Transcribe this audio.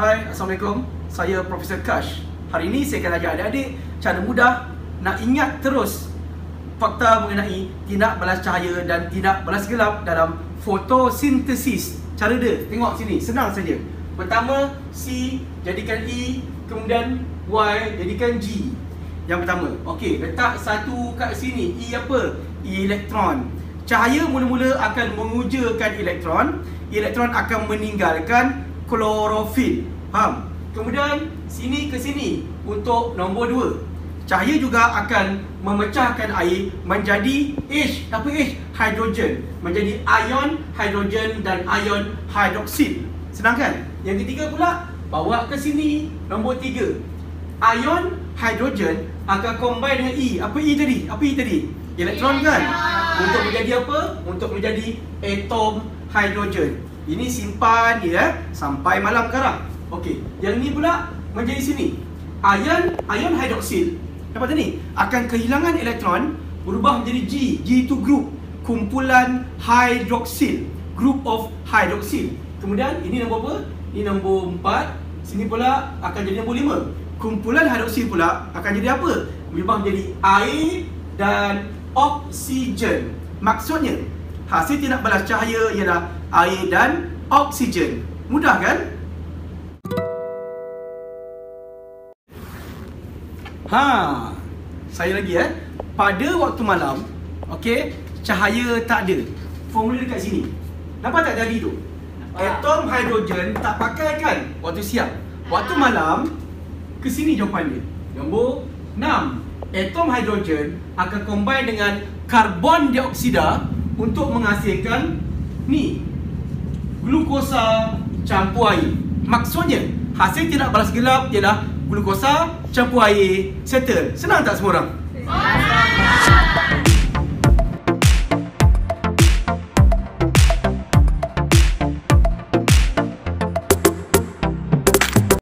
Hai, Assalamualaikum. Saya Profesor Kash. Hari ini saya akan ajar adik-adik cara mudah nak ingat terus fakta mengenai tindak balas cahaya dan tindak balas gelap dalam fotosintesis. Cara dia, tengok sini, senang saja. Pertama, C jadikan E, kemudian Y jadikan G. Yang pertama, okey, letak satu kat sini. E apa? E elektron. Cahaya mula-mula akan mengujakan elektron. Elektron akan meninggalkan klorofil. Faham? Kemudian sini ke sini untuk nombor 2. Cahaya juga akan memecahkan air menjadi H. Apa H? Hidrogen. Menjadi ion hidrogen dan ion hidroksid. Senang kan? Yang ketiga pula, bawa ke sini nombor 3. Ion hidrogen akan combine dengan E. Apa E tadi? Apa E tadi? Elektron kan? Untuk menjadi apa? Untuk menjadi atom hidrogen. Ini simpan ya sampai malam sekarang. Okey, yang ni pula menjadi sini. Ion ion hidroksid dapat ni akan kehilangan elektron berubah menjadi G. G itu group kumpulan hidroksil, group of hydroxyl. Kemudian ini nombor apa? Ini nombor 4. Sini pula akan jadi nombor 5. Kumpulan hidroksil pula akan jadi apa? Berubah menjadi air dan oksigen. Maksudnya hasil tindak balas cahaya ialah air dan oksigen. Mudah kan? Ha, saya lagi eh. Pada waktu malam, okey, cahaya tak ada. Formula dekat sini. Nampak tak tadi tu? Atom hidrogen tak pakai kan waktu siang. Waktu malam ke sini jawapan dia. Nombor 6. Atom hidrogen akan combine dengan karbon dioksida untuk menghasilkan ni glukosa campur air. Maksudnya, hasil tidak balas gelap ialah glukosa campur air settle. Senang tak semua orang? Senang.